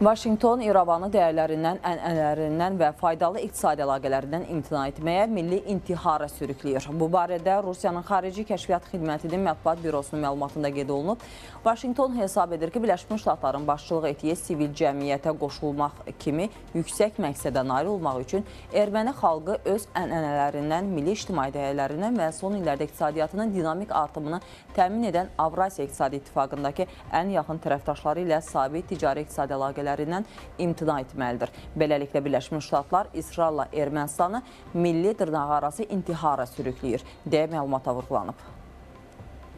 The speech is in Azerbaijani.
Vaşinqton İrəvanı dəyərlərindən, ənənələrindən və faydalı iqtisadi əlaqələrindən imtina etməyə milli intihara sürükləyir. Bu barədə Rusiyanın Xarici Kəşfiyyat Xidmətinin Mətbuat Bürosunun məlumatında qeyd olunub. Vaşinqton hesab edir ki, Birləşmiş Ştatların başçılıq etdiyi sivil cəmiyyətə qoşulmaq kimi yüksək məqsədə nail olmaq üçün erməni xalqı öz ənənələrindən, milli ictimai dəyərlərindən və son illərdə iqtisadiyyatının dinamik artımını təmin edən Avrasiya İqtisadi İttifaqındakı ən yaxın tərəfdaşları ilə sabit ticari iqtisadi əlaqələrindən imtina etməlidir. Beləliklə, Birləşmiş Ştatlar İsraillə Ermənistanı milli dırnaqarası intihara sürükləyir, deyə məlumata vurğulanıb.